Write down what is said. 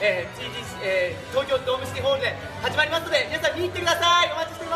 えー TG えー東京ドームシティホールで始まりますので皆さん見に行ってください。お待ちしています。